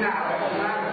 نعم